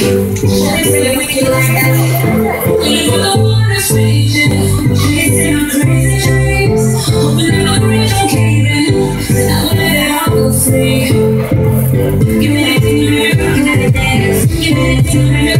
we can like that. Looking for the that's changing. Chasing our crazy dreams. Hoping that cave in. I let it all go free. Give me that thing, me rockin' at the dance. Give me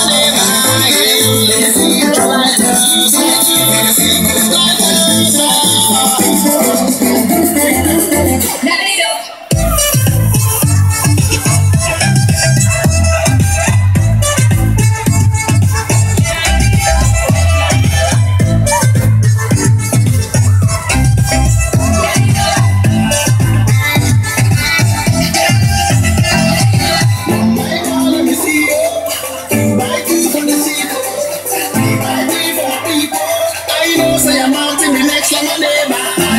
my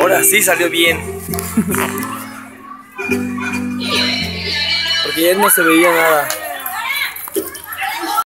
Ahora sí salió bien. Porque ya no se veía nada.